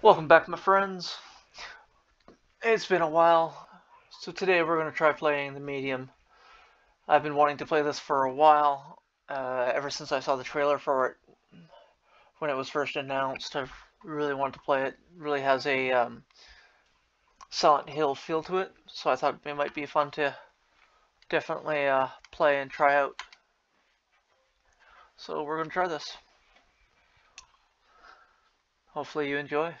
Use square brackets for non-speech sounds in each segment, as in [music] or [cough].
Welcome back, my friends. It's been a while, so today we're going to try playing the medium. I've been wanting to play this for a while, uh, ever since I saw the trailer for it when it was first announced. I've really wanted to play it. it really has a um, Silent Hill feel to it, so I thought it might be fun to definitely uh, play and try out. So we're going to try this. Hopefully you enjoy.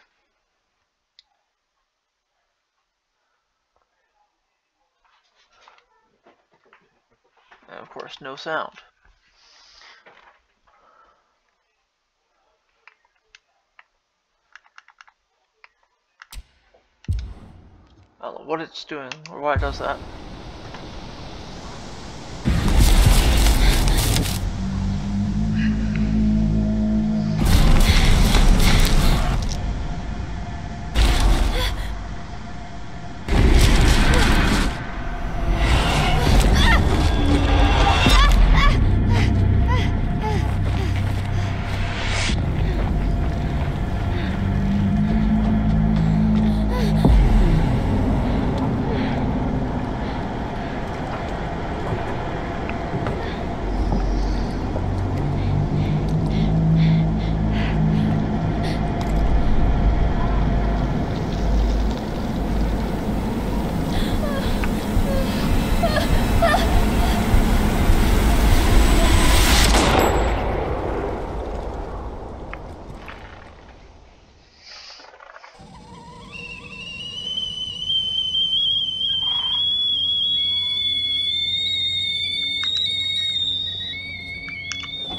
And of course, no sound. I don't know what it's doing or why it does that.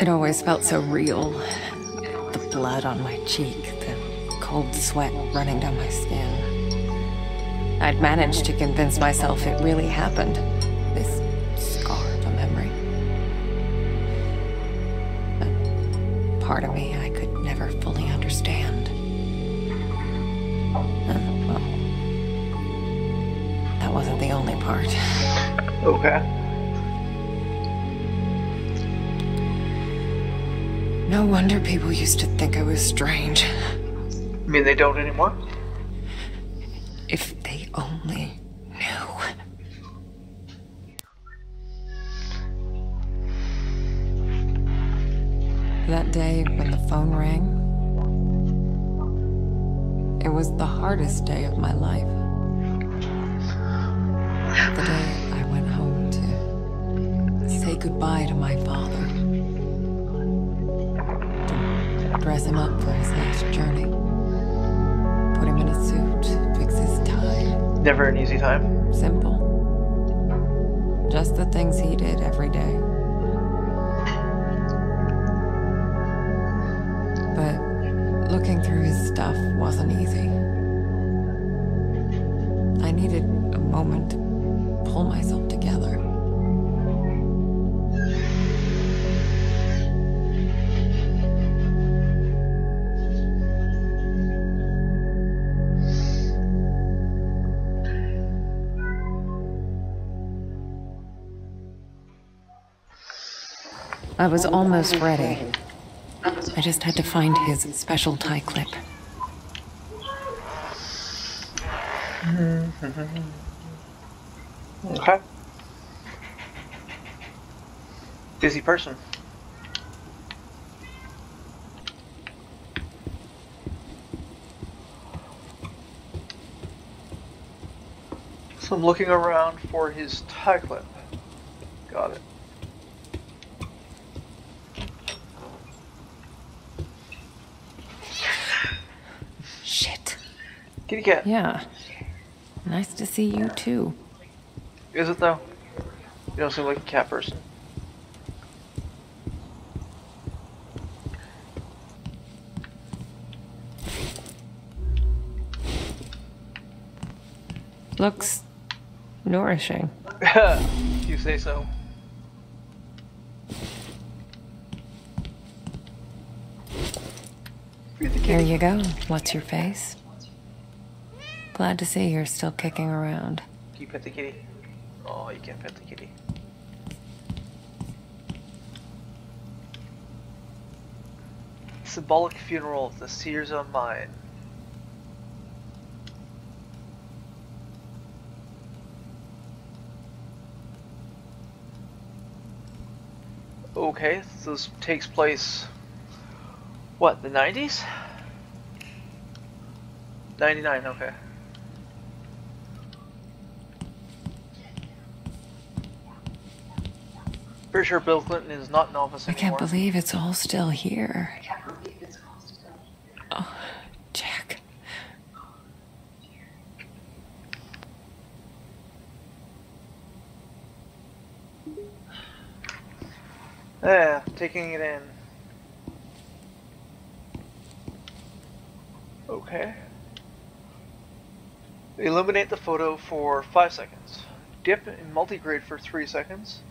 It always felt so real. The blood on my cheek, the cold sweat running down my skin. I'd managed to convince myself it really happened. This scar of a memory. But part of me people used to think I was strange. I mean, they don't anymore? If they only knew. That day when the phone rang, it was the hardest day of my life. The day I went home to say goodbye to my father. Dress him up for his next journey. Put him in a suit, fix his tie. Never an easy time. Simple. Just the things he did every day. But looking through his stuff wasn't easy. I needed a moment to pull myself together. I was almost ready. I just had to find his special tie clip. [laughs] Okay. Busy person. So I'm looking around for his tie clip. Got it. Kitty cat. Yeah. Nice to see you too. Is it though? You don't seem like a cat person. Looks nourishing. [laughs] you say so. Here you go. What's your face? Glad to see you're still kicking around. Can you pet the kitty? Oh, you can't pet the kitty. Symbolic funeral of the Sears on Mine. Okay, so this takes place, what, the 90s? 99, okay. Pretty sure Bill Clinton is not in office I anymore. can't believe it's all still here. Oh, Jack. Yeah, taking it in. Okay. Illuminate the photo for 5 seconds. Dip in multigrade for 3 seconds.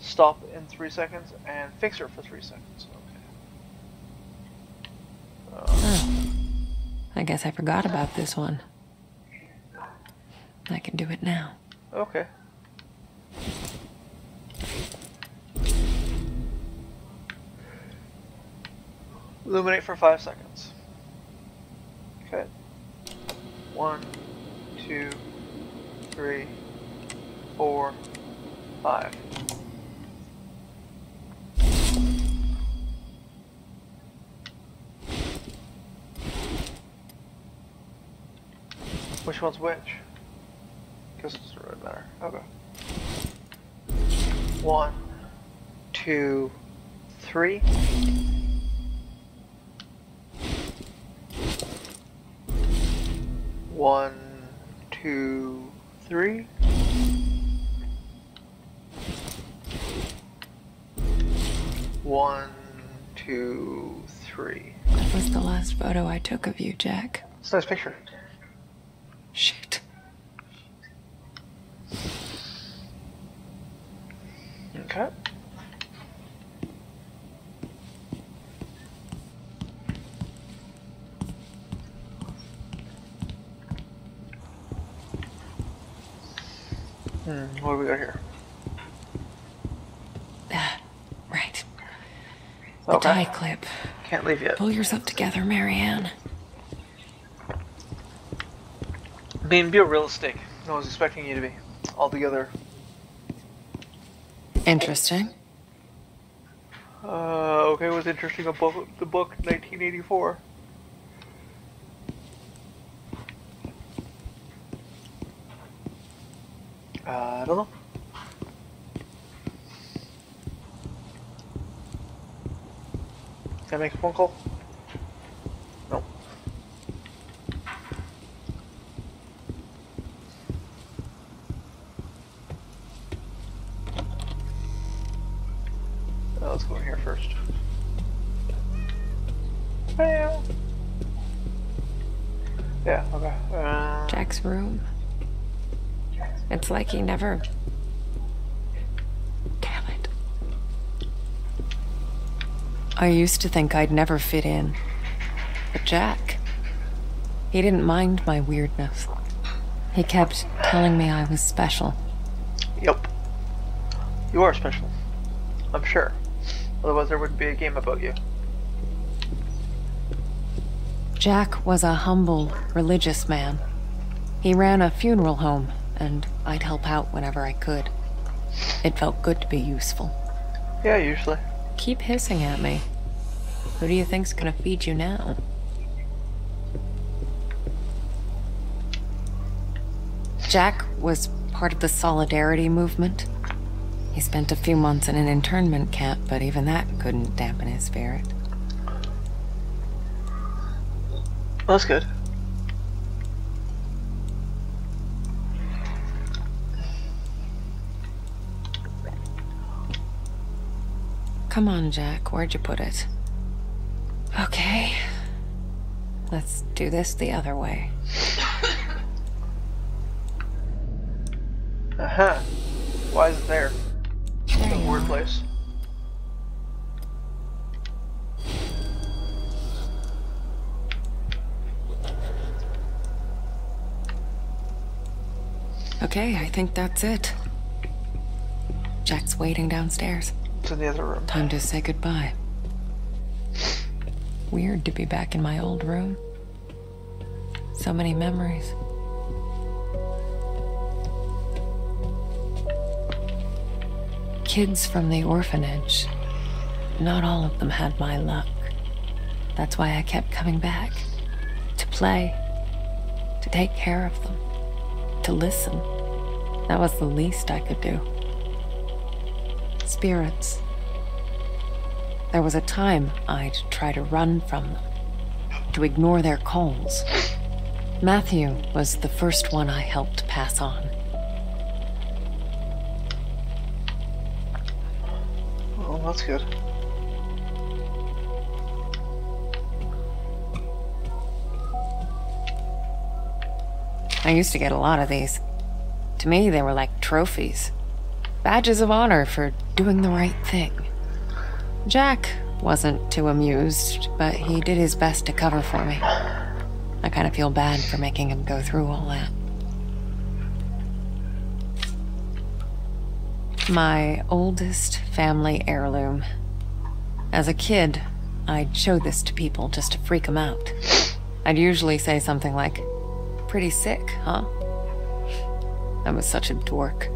Stop in 3 seconds. And fix fixer for 3 seconds. Okay. Uh, Oh. I guess I forgot about this one. I can do it now. okay. Illuminate for 5 seconds. Okay. One, two, three, four, five. Which one's which? Guess it doesn't really matter. Okay. One, two, three. One, two, three. One, two, three. That was the last photo I took of you, Jack. It's a nice picture. Shit. Okay. Hmm, what do we got here? Ah, [sighs] right. The Okay. tie clip. Can't leave yet. Pull yourself together, Marianne. Being be realistic. I was expecting you to be altogether. Interesting. Uh, okay, what's interesting about the book 1984? Uh, I don't know. Can I make a phone call? He never. Damn it. I used to think I'd never fit in. But Jack. He didn't mind my weirdness. He kept telling me I was special. Yep. You are special. I'm sure. Otherwise, there wouldn't be a game about you. Jack was a humble, religious man. He ran a funeral home, and I'd help out whenever I could. It felt good to be useful. Yeah, usually. Keep hissing at me. Who do you think's gonna feed you now? Jack was part of the Solidarity movement. He spent a few months in an internment camp, but even that couldn't dampen his spirit. Well, that's good. Come on, Jack. Where'd you put it? Okay. Let's do this the other way. [laughs] Uh-huh. Why is it there? There you weird place. Okay, I think that's it. Jack's waiting downstairs. In the other room. Time to say goodbye. Weird to be back in my old room. So many memories. Kids from the orphanage. Not all of them had my luck. That's why I kept coming back. To play. To take care of them. To listen. That was the least I could do. Spirits. There was a time I'd try to run from them, to ignore their calls. Matthew was the first one I helped pass on. Oh, that's good. I used to get a lot of these. To me, they were like trophies, badges of honor for doing the right thing. Jack wasn't too amused, but he did his best to cover for me. I kind of feel bad for making him go through all that. My oldest family heirloom. As a kid, I'd show this to people just to freak them out. I'd usually say something like, Pretty sick, huh? I was such a dork.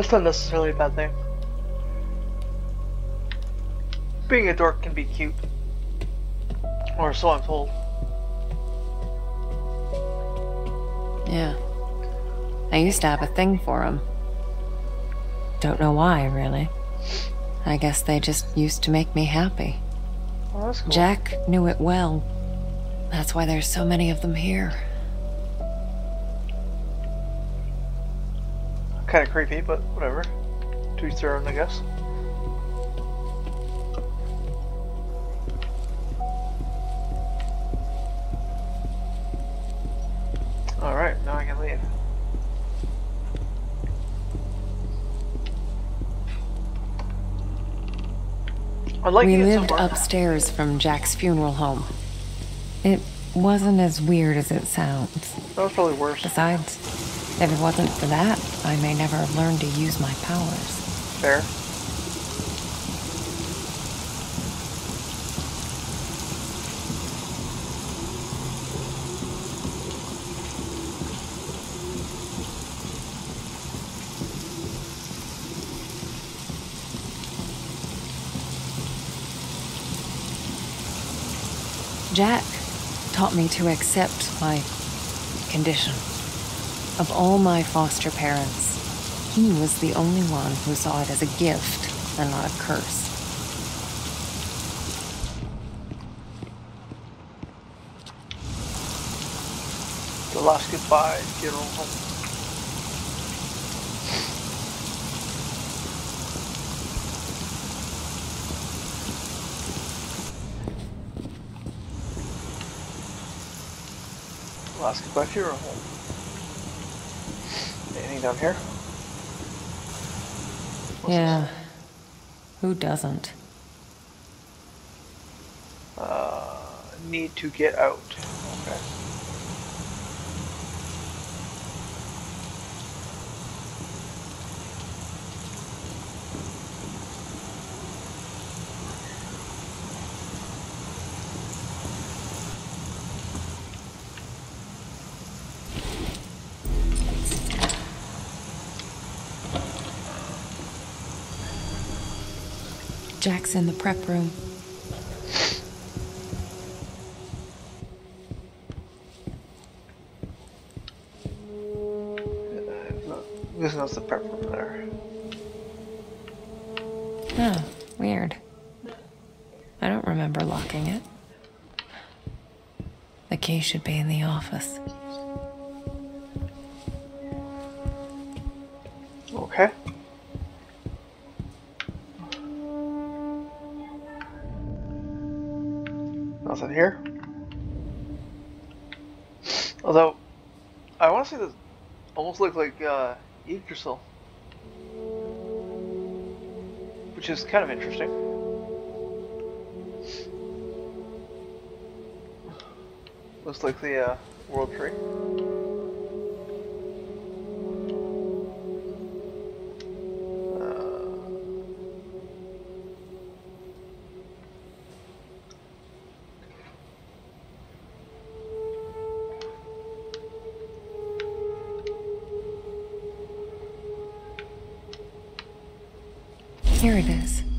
That's not necessarily a bad thing. Being a dork can be cute. Or so I'm told. Yeah. I used to have a thing for them. Don't know why, really. I guess they just used to make me happy. That's cool. Jack knew it well. That's why there's so many of them here. Kind of creepy, but whatever. To each their own, I guess. Alright, now I can leave. Like we lived upstairs from Jack's funeral home. It wasn't as weird as it sounds. That was probably worse. Besides, if it wasn't for that, I may never have learned to use my powers. Fair. Jack taught me to accept my condition. Of all my foster parents, he was the only one who saw it as a gift and not a curse. The last goodbye, funeral home. Last goodbye, funeral home. Anything down here? What's yeah. Who doesn't? Uh, need to get out. Okay. Jack's in the prep room. This is the prep room there. Oh, weird. I don't remember locking it. The key should be in the office. Look like uh, Yggdrasil. Which is kind of interesting. Looks like the uh, World Tree. Here it is.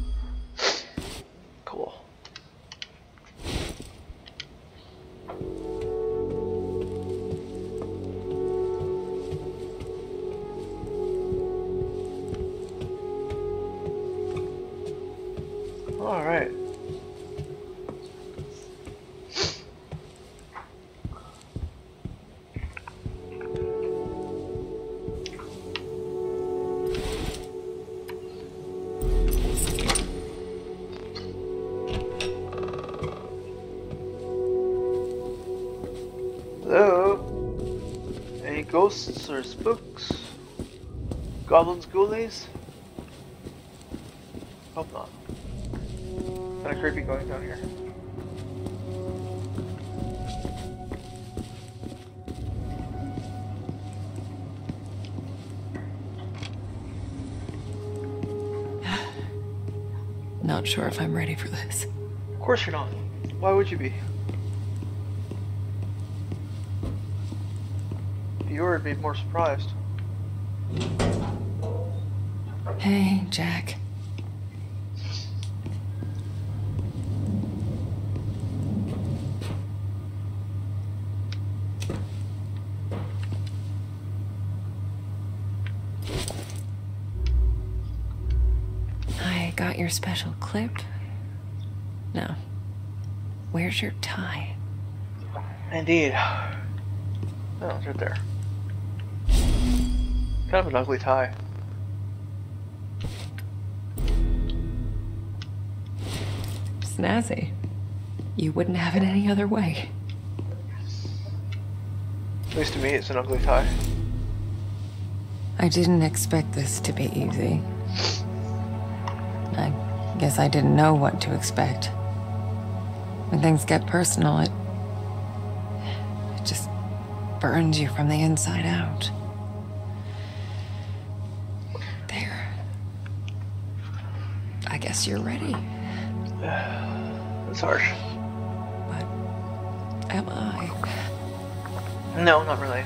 Or spooks? Goblins, ghoulies? Hope not. Kinda creepy going down here. Not sure if I'm ready for this. Of course you're not. Why would you be? If you were, I'd be more surprised. Hey, Jack. I got your special clip. No. Where's your tie? Indeed. Oh, it's right there. Kind of an ugly tie. Snazzy. You wouldn't have it any other way. At least to me, it's an ugly tie. I didn't expect this to be easy. I guess I didn't know what to expect. When things get personal, it. it just burns you from the inside out. Guess you're ready. [sighs] It's harsh. But am I? No, not really.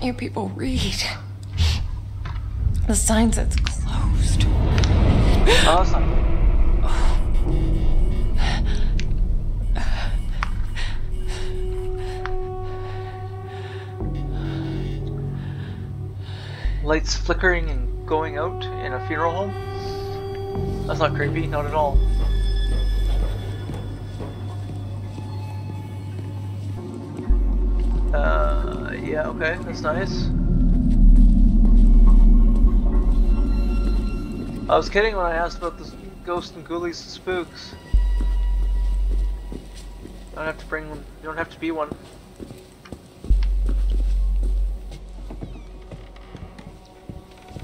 Can't you people read? The sign says closed. That's. Lights flickering and going out in a funeral home? That's not creepy, not at all. Yeah, okay, that's nice. I was kidding when I asked about the ghosts and ghoulies and spooks. You don't have to bring one. You don't have to be one.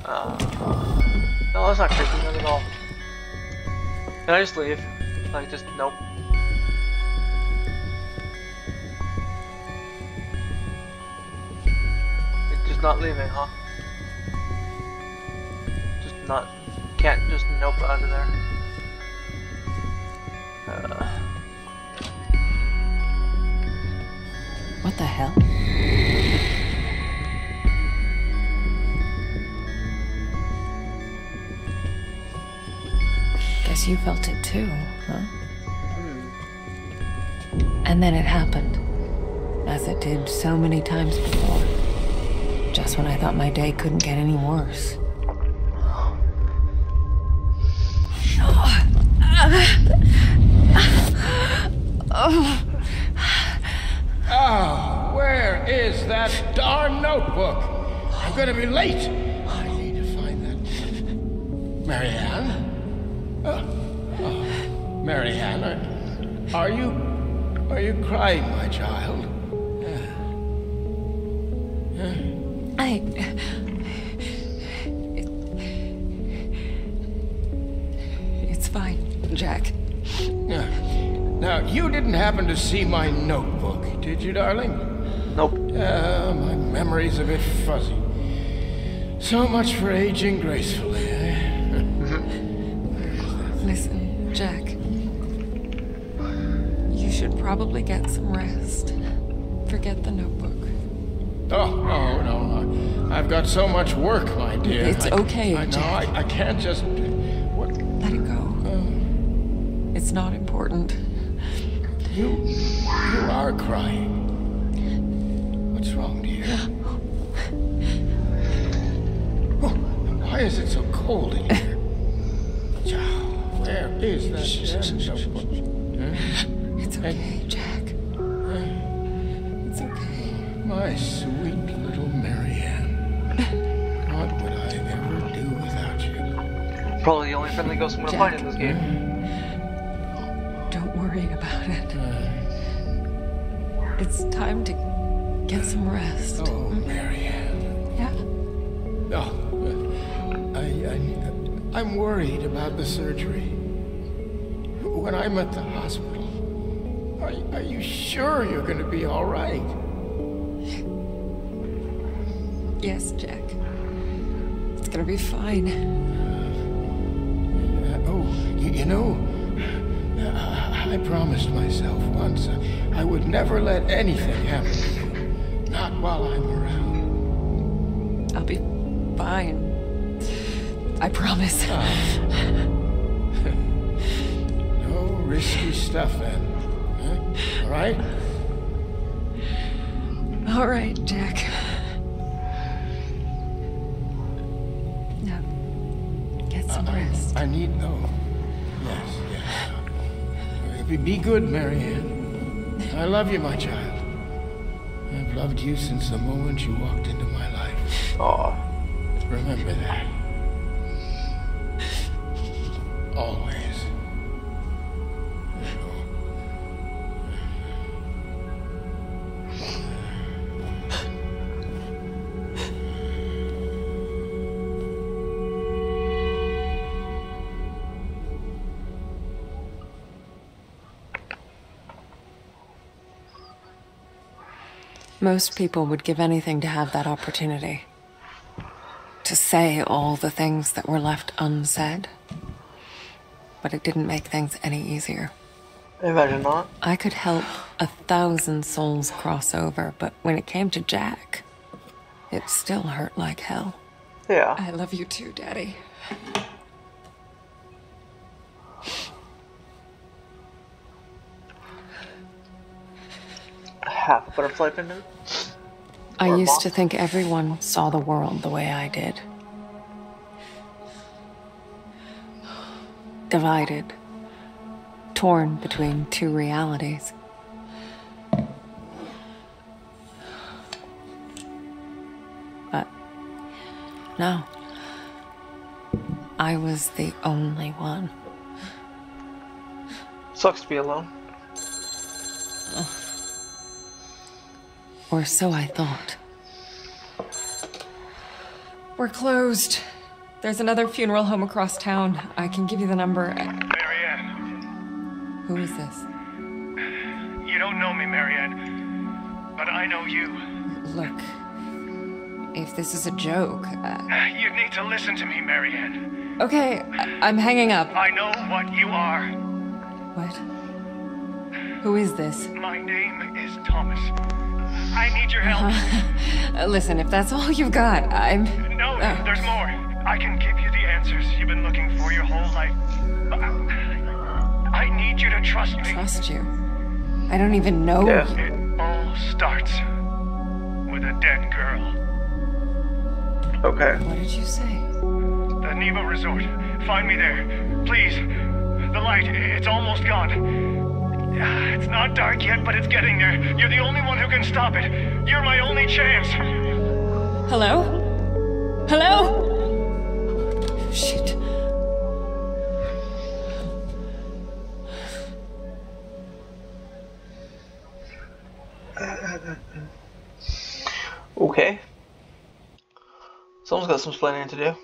Uh, no, that's not creepy, not at all. Can I just leave? Like, just, nope. Not leaving, huh? Just not, can't just nope out of there. Uh, What the hell? Guess you felt it too, huh? hmm. And then it happened, as it did so many times before. Just when I thought my day couldn't get any worse. Oh, where is that darn notebook? I'm gonna be late. I need to find that. Marianne? Oh. Marianne, are, are you. Are you crying, my child? I. It's fine, Jack. Now, now, you didn't happen to see my notebook, did you, darling? Nope. Uh, my memory's a bit fuzzy. So much for aging gracefully, eh? [laughs] Listen, Jack. You should probably get some rest. Forget the notebook. Oh, no, no, no. I've got so much work, my dear. It's I- okay, I know, Jack. I, I can't just... What? Let it go. Uh. It's not important. You... You are crying. What's wrong, dear? [gasps] Oh, why is it so cold in here? Child, Where is that damn notebook? Huh? It's okay, Jack. It's okay. My sweet Probably the only friendly ghost I'm gonna find in this game. Don't worry about it. Uh. It's time to get some rest. Oh, Marianne. Yeah? Oh, uh, I, I, I'm worried about the surgery. When I'm at the hospital, are, are you sure you're going to be all right? Yes, Jack. It's gonna be fine. Know, I, I promised myself once uh, I would never let anything happen to you. Not while I'm around. I'll be fine. I promise. [laughs] No risky stuff, then. Huh? All right? All right, Jack. Now, get some rest. I need. Oh, yes, yes. Be- Be good, Marianne. I love you, my child. I've loved you since the moment you walked into my life. Aw. Remember that. Most people would give anything to have that opportunity. To say all the things that were left unsaid. But it didn't make things any easier. Imagine not. I could help a thousand souls cross over, but when it came to Jack, it still hurt like hell. Yeah. I love you too, Daddy. Butterfly pendant. I Or used to think everyone saw the world the way I did. Divided, torn between two realities. But no, I was the only one. Sucks to be alone. Or so I thought. We're closed. There's another funeral home across town. I can give you the number. Marianne, Who is this? you don't know me, Marianne, but I know you. Look, if this is a joke. Uh, You need to listen to me, Marianne. okay, I- I'm hanging up. I know what you are. What? Who is this? My name is Thomas. I need your help. [laughs] Uh, listen, if that's all you've got, I'm. No, Uh, there's more. I can give you the answers you've been looking for your whole life. But I need you to trust me. Trust you. I don't even know Yeah. you. It all starts with a dead girl. Okay. What did you say? The Niwa Resort. Find me there. Please. The light, it's almost gone. It's not dark yet, but it's getting there. You're the only one who can stop it. You're my only chance. Hello? Hello? Shit. Okay. Someone's got some explaining to do.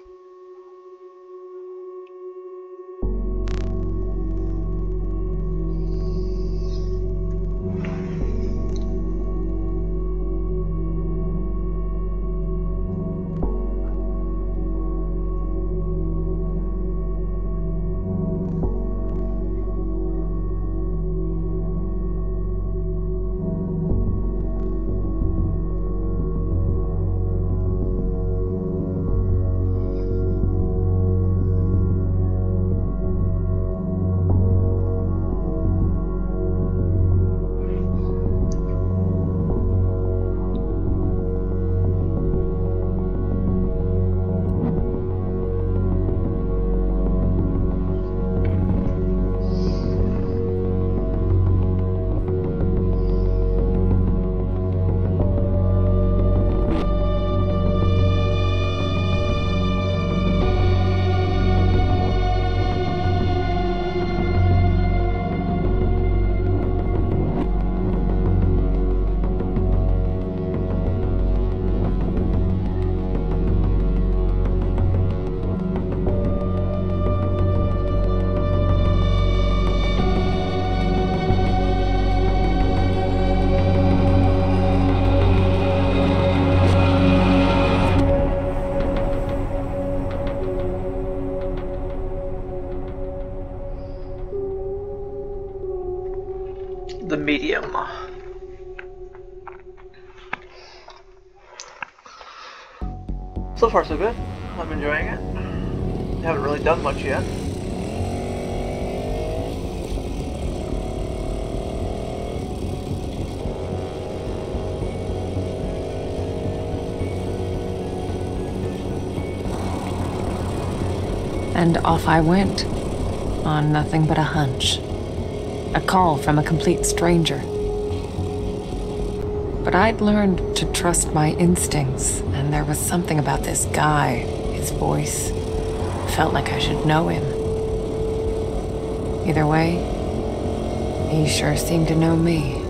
Far, so good. I'm enjoying it. Haven't really done much yet. And off I went, on nothing but a hunch. A call from a complete stranger. But I'd learned to trust my instincts, and there was something about this guy, his voice. Felt like I should know him. Either way, he sure seemed to know me.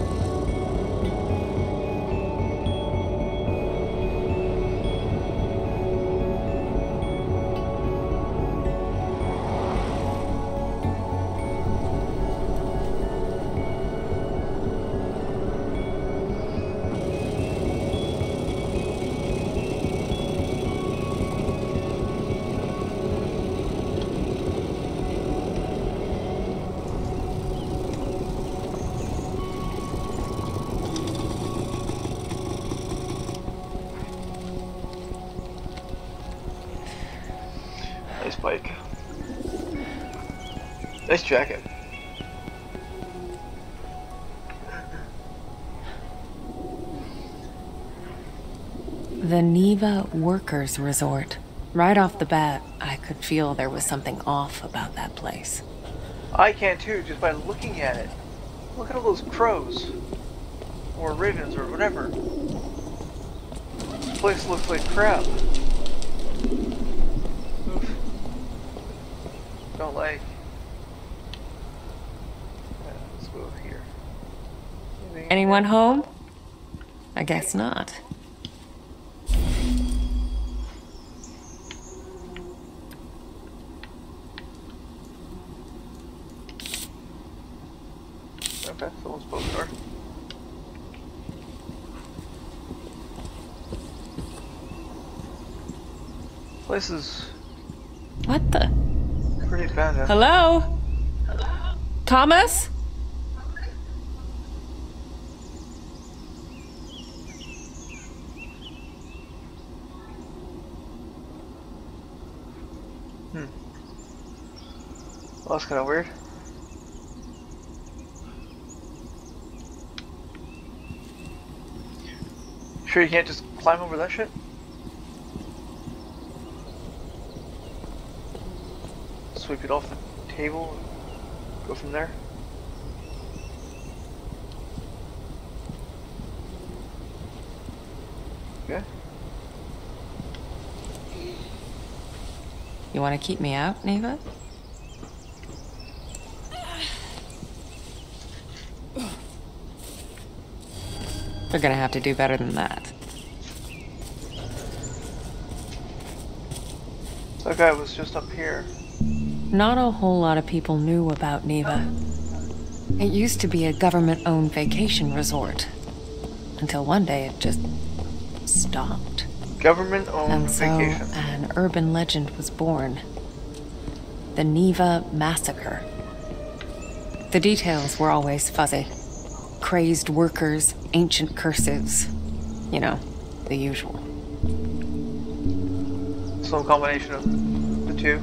Workers Resort. Right off the bat, I could feel there was something off about that place. I can too, just by looking at it. Look at all those crows. Or ravens or whatever. This place looks like crap. Oof. Don't like. Yeah, let's go over here. Anything Anyone home? I guess not. Okay, someone's closed the door. Place is What the? pretty abandoned. Hello? Thomas? Hmm. Well, that's kind of weird. Sure you can't just climb over that shit? Sweep it off the table go from there? Okay. You want to keep me out, Niwa? They're gonna have to do better than that. That guy was just up here. Not a whole lot of people knew about Niwa. It used to be a government owned vacation resort. Until one day it just stopped. Government owned And so vacation. an urban legend was born the Niwa Massacre. The details were always fuzzy crazed workers, ancient curses. You know, the usual. Some combination of the two.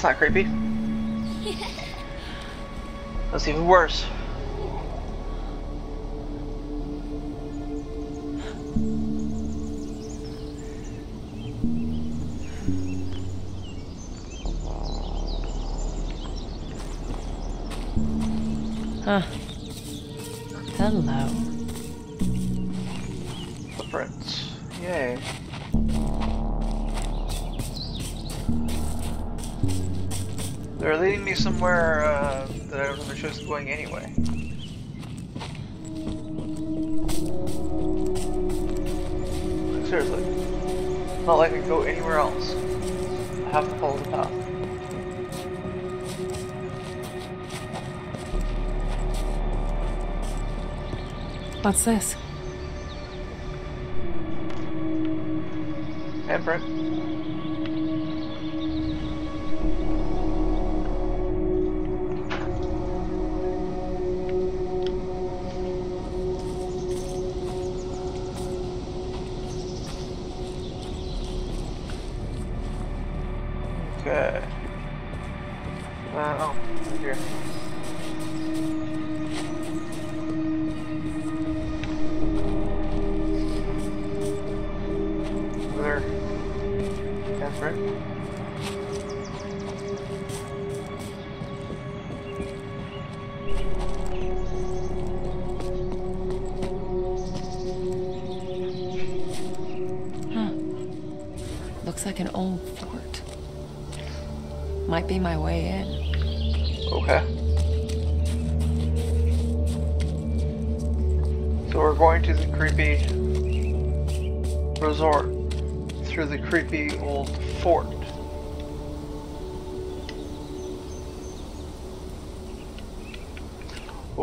That's not creepy. [laughs] That's even worse. Have to follow the path. What's this? Handprint.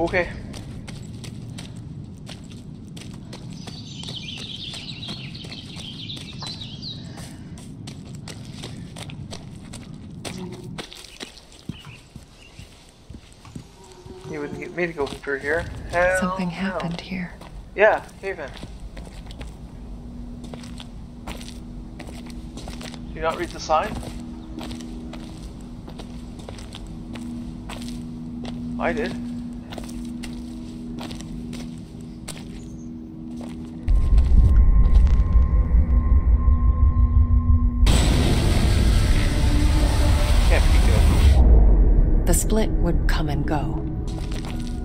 Okay. You wouldn't get me to go through here. Hell Something no. happened here. Yeah, Haven. Do you not read the sign? I did. Split would come and go.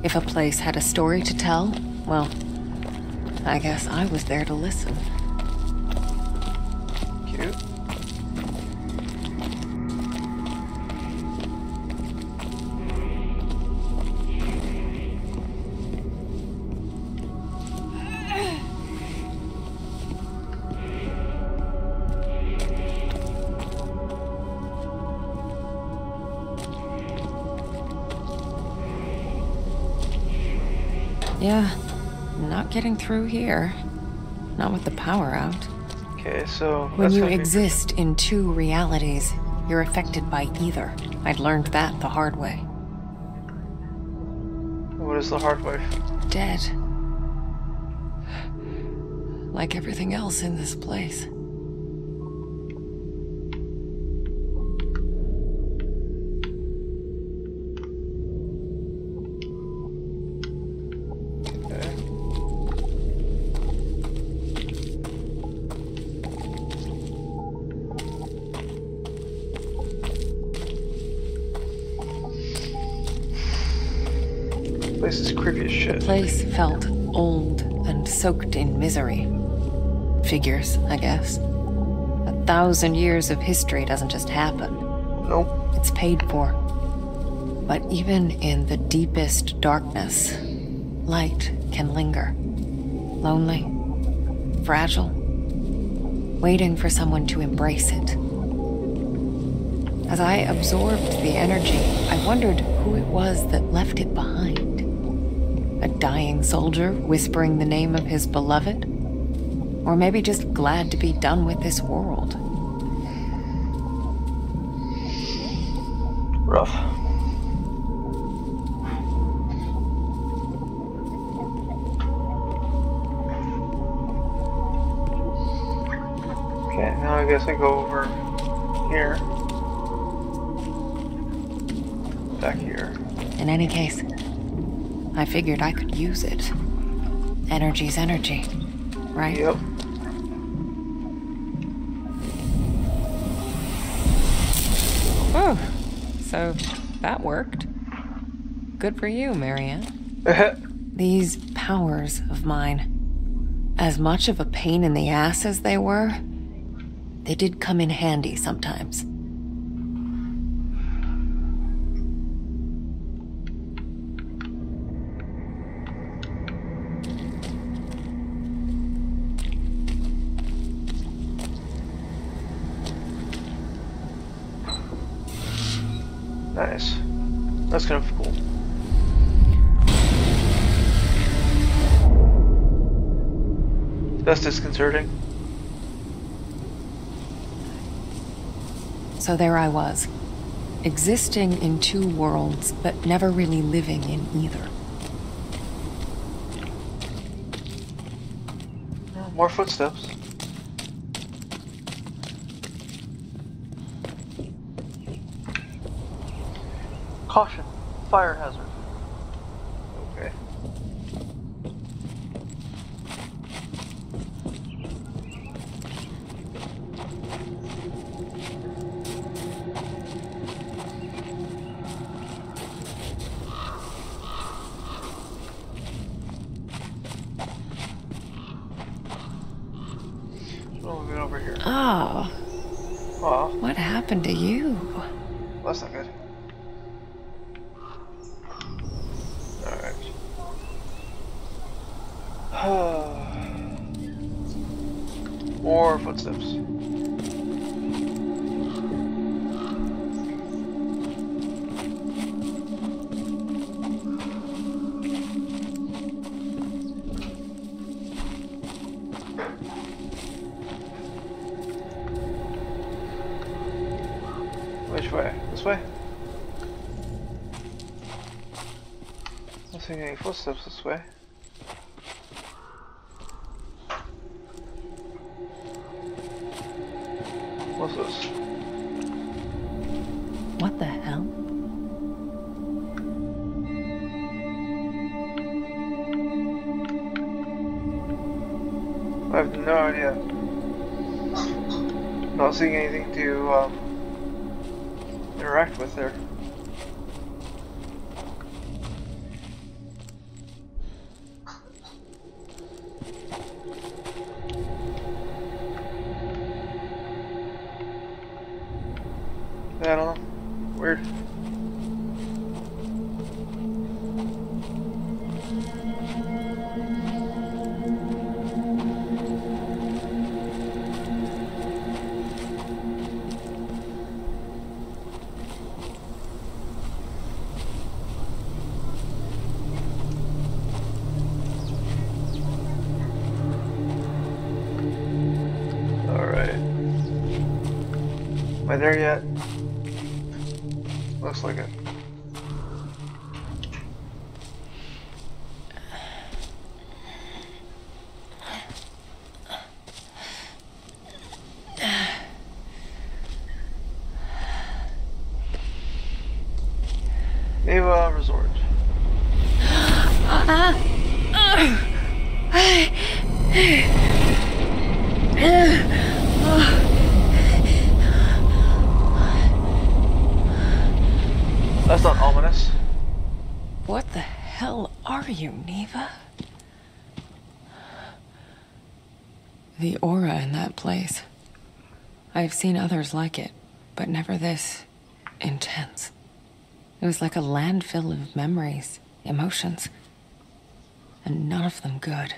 If a place had a story to tell, well, I guess I was there to listen. Through here. Not with the power out. Okay, so When you exist in two realities, you're affected by either. I'd learned that the hard way. What is the hard way? Dead. Like everything else in this place. Place is creepy as shit. Place felt old and soaked in misery. Figures, I guess. A thousand years of history doesn't just happen. Nope. It's paid for. But even in the deepest darkness, light can linger. Lonely, fragile, waiting for someone to embrace it. As I absorbed the energy, I wondered who it was that left it behind. A dying soldier whispering the name of his beloved? Or maybe just glad to be done with this world. Rough. Okay, now I guess I go over here. Back here. In any case, figured I could use it. Energy's energy, right? Yep. Oh, so that worked. Good for you, Marianne. [laughs] These powers of mine, as much of a pain in the ass as they were, they did come in handy sometimes. That's kind of cool. That's disconcerting. So there I was, existing in two worlds, but never really living in either. More footsteps. Caution, fire hazard. Okay. Oh, we've been over here. Oh, Wow, what happened to you? that's not good. Alright. More footsteps. Which way? This way? Not seeing any footsteps this way. Not seeing anything to um, interact with there. I don't know. Weird. Yet? Looks like it. Niwa Resort. That's not ominous. What the hell are you, Niwa? The aura in that place. I've seen others like it, but never this intense. It was like a landfill of memories, emotions, and none of them good.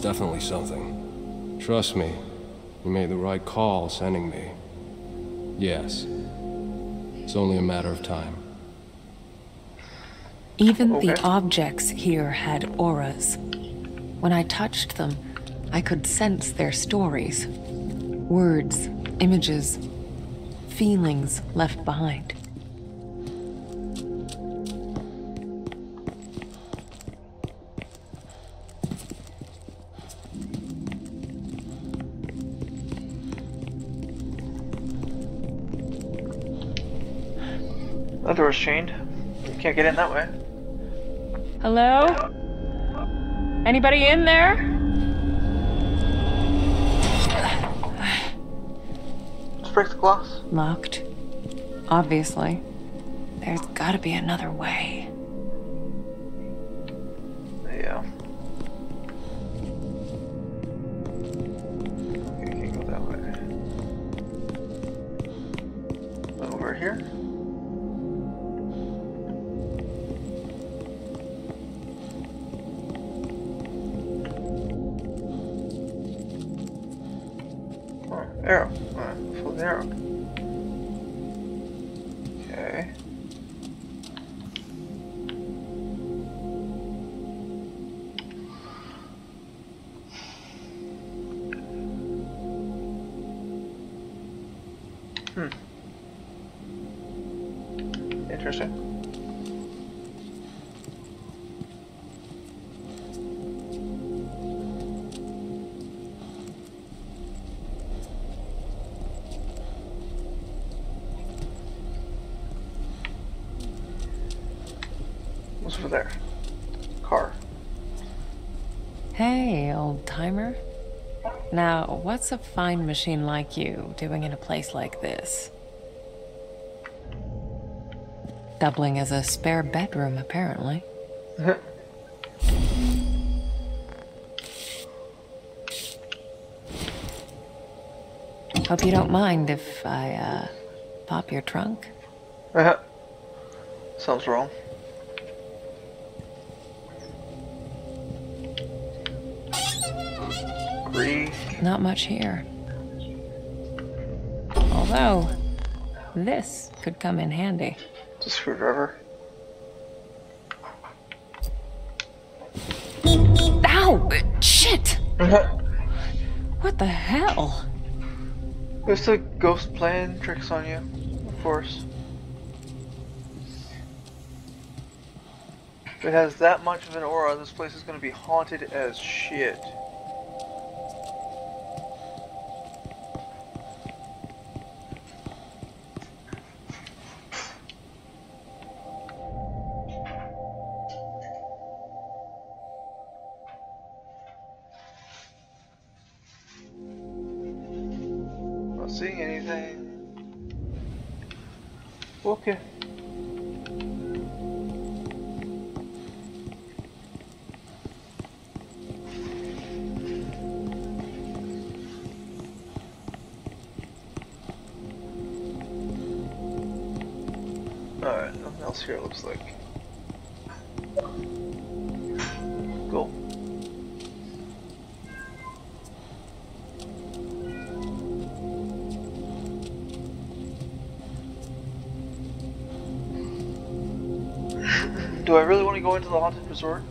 No, there's definitely something. Trust me, you made the right call sending me. Yes. It's only a matter of time. Even the objects here had auras. When I touched them, I could sense their stories words, images, feelings left behind. Door's chained. You can't get in that way. Hello? Anybody in there? Let's break the glass. Locked. Obviously. There's gotta be another way. Hmm. Interesting. What's a fine machine like you doing in a place like this? Doubling as a spare bedroom, apparently. [laughs] Hope you don't mind if I, uh, pop your trunk? [laughs] Sounds wrong. Agree. Not much here. Although, this could come in handy. It's a screwdriver. Ow! Shit! Uh-huh. What the hell? It's the ghost playing tricks on you, of course. If it has that much of an aura, this place is going to be haunted as shit. see anything. Okay. Alright, nothing else here looks like. I really want to go into the haunted resort?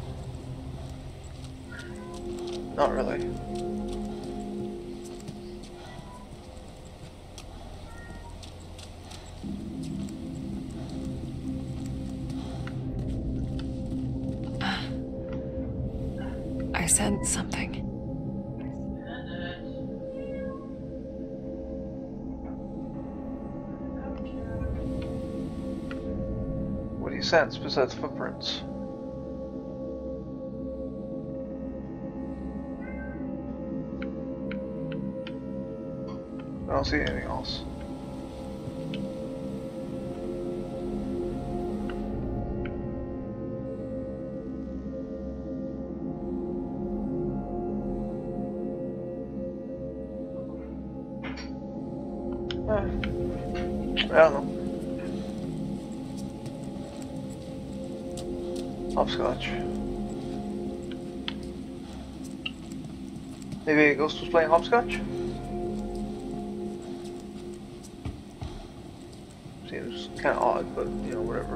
Not really. I sense something. What do you sense besides footprints? Don't see anything else. Eh, I don't know. Hopscotch. Maybe ghost was playing hopscotch? Kind of odd, but you know, whatever.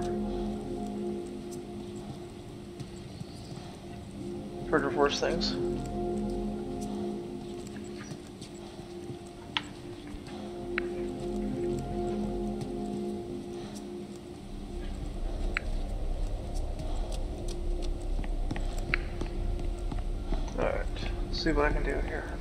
Of worse things. Alright, see what I can do here.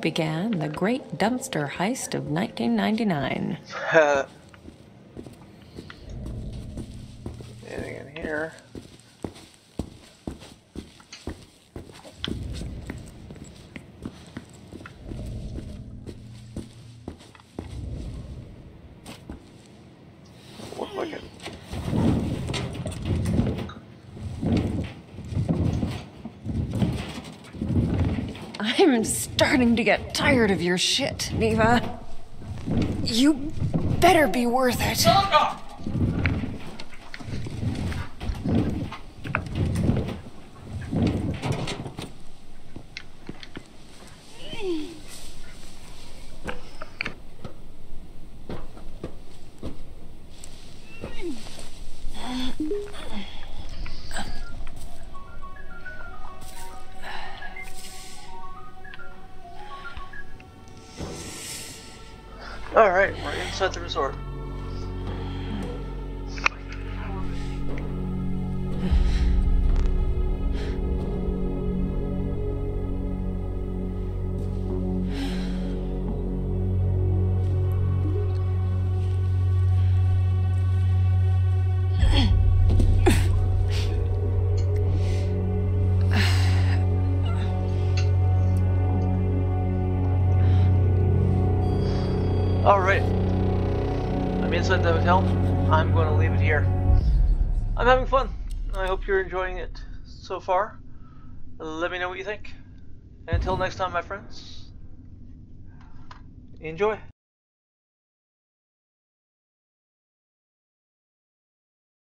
Began the great dumpster heist of 1999. [laughs] Anything in here? Look like. I'm starting to get tired of your shit, Niwa. You better be worth it. Inside the resort. Inside the hotel. I'm going to leave it here. I'm having fun. I hope you're enjoying it so far. Let me know what you think. And until next time, my friends, enjoy.